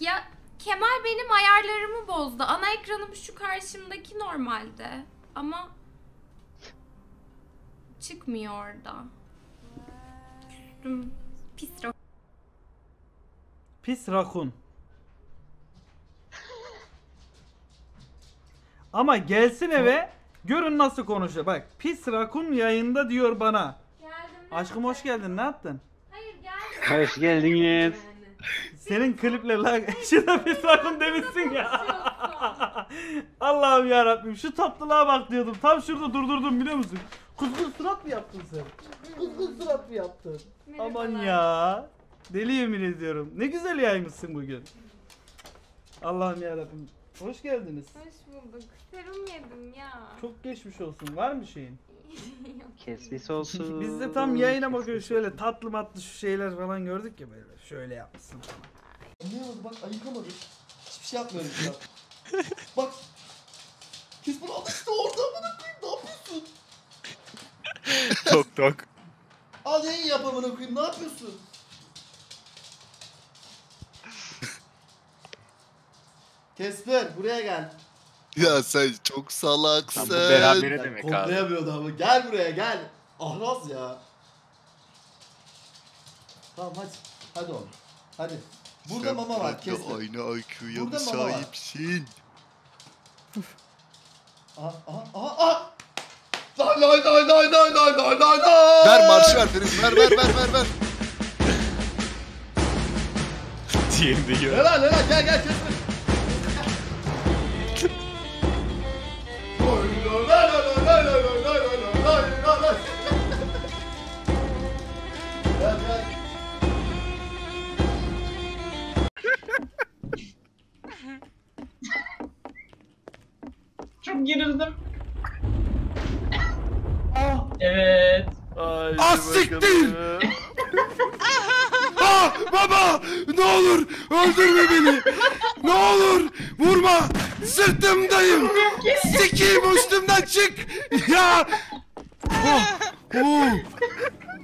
Ya Kemal benim ayarlarımı bozdu. Ana ekranım şu karşımdaki normalde. Ama çıkmıyor orada. Küstüm. Pis rak- Pis rakun. Ama gelsin eve görün nasıl konuşuyor. Bak pis rakun yayında diyor bana. Geldim. Aşkım hoş geldin ne yaptın? Hayır geldim. Hoş geldiniz. Senin kliple la şurada pis rakun demişsin ya. Allah'ım ya Rabbim şu tatlılığa bak diyordum. Tam şurada durdurdum biliyor musun? Kuzgun surat mı yaptın sen? Kuzgun surat mı yaptın? Aman ya. Deli yemin ediyorum. Ne güzel yaymışsın bugün. Allah'ım ya Rabbim. Hoş geldiniz. Hoş bulduk. Serum yedim ya. Çok geçmiş olsun. Var mı şeyin? Kesmiş olsun. Biz de tam yayına bakıyoruz şöyle tatlı matlı şu şeyler falan gördük ya böyle. Şöyle yapmışsın falan. Ne oldu bak ayıkamadım. Hiçbir şey yapmıyorum şu an. bak. Kes bunu al işte orada amına koyayım ne yapıyorsun? Tok tok. Al yayın yap amına koyayım ne yapıyorsun? Kesper buraya gel. Ya sen çok salaksın. Lan bu berabere demek abi. Kodlayamıyordu ama gel buraya gel. Ahraz ya. Tamam hadi. Hadi oğlum. Hadi. Burada Sen mama var Kesper. Aynı IQ'ya mı sahipsin? Aha aha aha aha. Lay lay lay lay lay lay lay lay lay. Ver marşı ver Ferit. Ver ver ver ver ver. Diğerini de gör. Helal helal gel gel Kesper. Gerildim. Evet. Ah siktir! ah baba! Ne olur öldürme beni! Ne olur vurma! Sırtımdayım! Sikeyim üstümden çık! Ya! Oh, oh.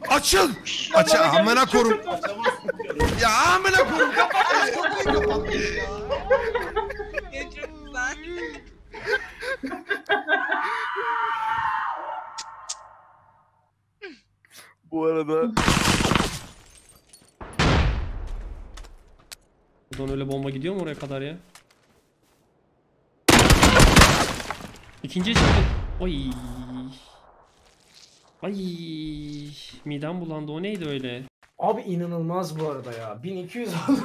Açıl! Aç amına korum. Ya amına korum kapat kapıyı kapat Bu arada Buradan öyle bomba gidiyor mu oraya kadar ya? İkinciye çıktı. Ay. Ay. Midem bulandı. O neydi öyle? Abi inanılmaz bu arada ya. 1200 aldım.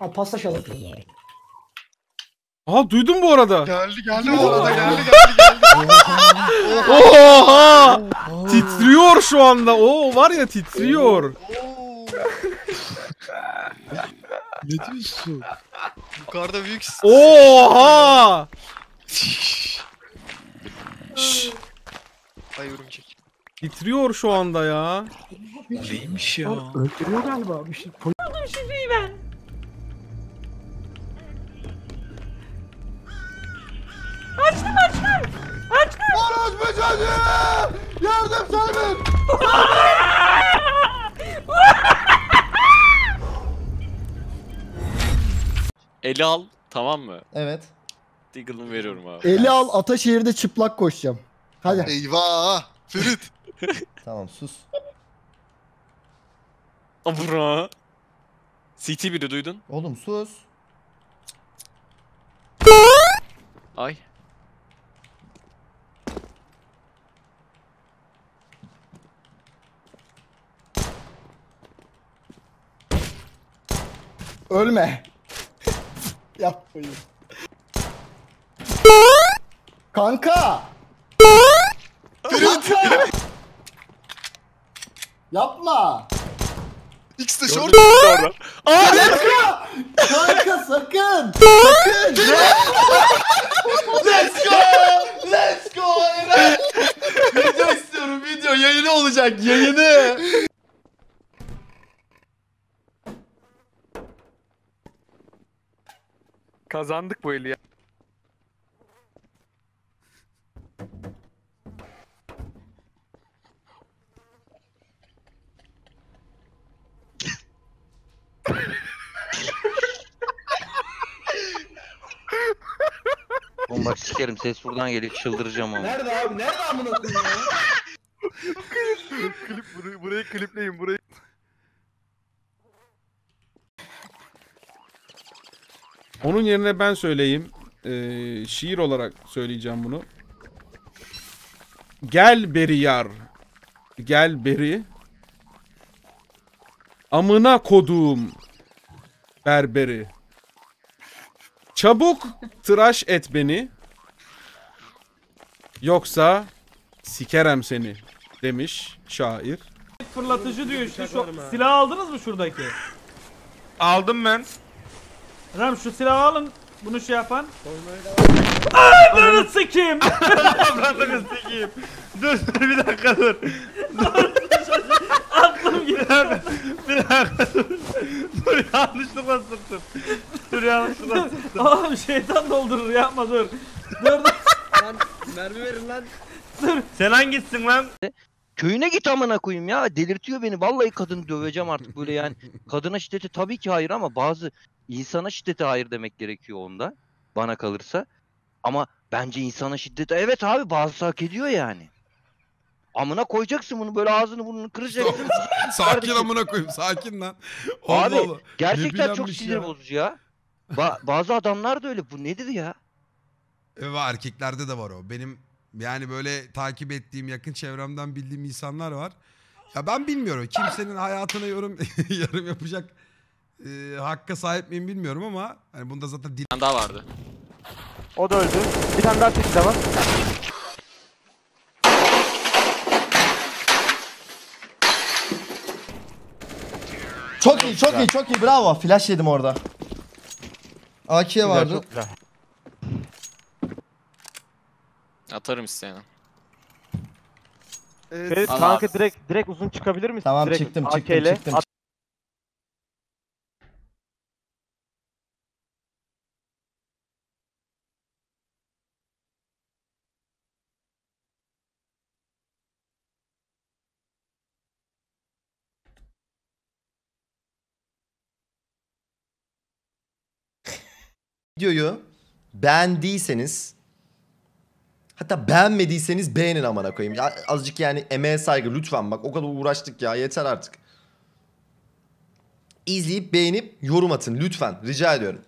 Aa pasta çalıp. Aha duydum bu arada. geldi geldi bu arada geldi geldi geldi. Oha! titriyor şu anda. O var ya titriyor. ne diyorsun? Yukarıda büyük Oha! Ay örümcek. Titriyor şu anda ya. Neymiş ya? Öldürüyor galiba bir şey. Eli al tamam mı? Evet. Deagle'ını veriyorum abi. Eli al Ataşehir'de çıplak koşacağım. Hadi. Eyvah! Ferit! Tamam sus. Abura. CT biri duydun. Oğlum sus. Ay. Ölme. Yapmayın. Kanka! Kanka! Yapma! X de short. Orada. Kanka! Kanka sakın! Sakın! Let's go! Let's go Eren! video istiyorum video yayını olacak yayını! Kazandık bu eli ya. Bak sikerim ses buradan geliyor çıldıracağım ama. Nerede abi? Nerede amına koyayım ya? klip, burayı, burayı klipleyin burayı. Onun yerine ben söyleyeyim. Ee, şiir olarak söyleyeceğim bunu. Gel beri yar. Gel beri. Amına koduğum berberi. Çabuk tıraş et beni. Yoksa sikerem seni demiş şair. Fırlatıcı diyor işte. Şu silah aldınız mı şuradaki? Aldım ben. Ram şu silahı alın. Bunu şey yapan. Ananı sikeyim. Ananı sikeyim. Dur dur bir dakika dur. Aklım gitti. Bir dakika dur. Dur yanlışlıkla sıktım. Dur yanlışlıkla sıktım. Oğlum şeytan doldurur yapma dur. Dur dur. Mermi verin lan. Sen hangisisin lan? Köyüne git amına koyayım ya. Delirtiyor beni. Vallahi kadını döveceğim artık böyle yani. Kadına şiddeti tabii ki hayır ama bazı insana şiddete hayır demek gerekiyor onda. Bana kalırsa. Ama bence insana şiddete evet abi bazısı hak ediyor yani. Amına koyacaksın bunu böyle ağzını burnunu kıracaksın. Sakin amına koyayım sakin lan. Abi, Allah Allah. Gerçekten çok bilenmiş sinir ya. bozucu ya. Ba- bazı adamlar da öyle. Bu nedir ya? E, var erkeklerde de var o. Benim yani böyle takip ettiğim yakın çevremden bildiğim insanlar var. Ya ben bilmiyorum. Kimsenin hayatına yorum yorum yapacak e, hakka sahip miyim bilmiyorum ama hani bunda zaten dil Bir tane daha vardı. O da öldü. Bir tane daha tek de var. Çok iyi, çok iyi, çok iyi. Bravo. Flash yedim orada. AK vardı. Atarım isteyene. Evet, Al kanka abi. direkt direkt uzun çıkabilir misin? Tamam çıktım, çıktım, çıktım. Videoyu beğendiyseniz hatta beğenmediyseniz beğenin amına koyayım. Ya azıcık yani emeğe saygı lütfen bak o kadar uğraştık ya yeter artık. İzleyip beğenip yorum atın lütfen rica ediyorum.